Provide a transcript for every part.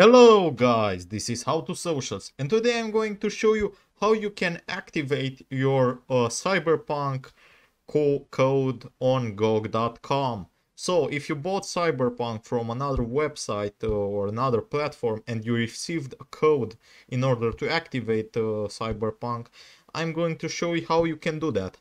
Hello guys, this is How to Socials and today I'm going to show you how you can activate your uh, Cyberpunk co code on GOG.com. So if you bought Cyberpunk from another website uh, or another platform and you received a code in order to activate uh, Cyberpunk, I'm going to show you how you can do that.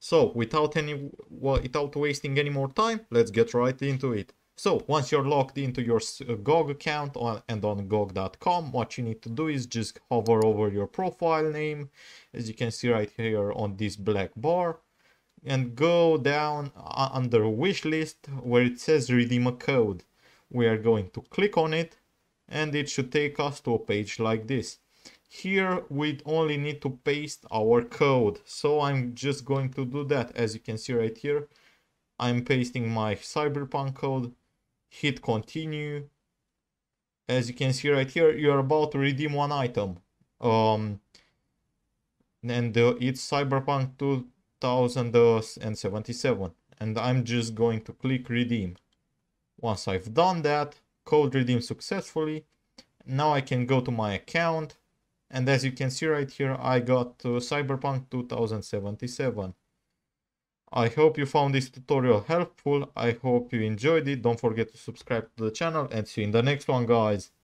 So without any without wasting any more time, let's get right into it. So once you're logged into your uh, GOG account on, and on GOG.com, what you need to do is just hover over your profile name, as you can see right here on this black bar, and go down uh, under wish list where it says redeem a code. We are going to click on it and it should take us to a page like this. Here we only need to paste our code. So I'm just going to do that. As you can see right here, I'm pasting my Cyberpunk code hit continue. As you can see right here you're about to redeem one item. Um and uh, it's cyberpunk 2077 and i'm just going to click redeem. Once i've done that code redeemed successfully. Now i can go to my account and as you can see right here i got uh, cyberpunk 2077 I hope you found this tutorial helpful. I hope you enjoyed it. Don't forget to subscribe to the channel and see you in the next one guys.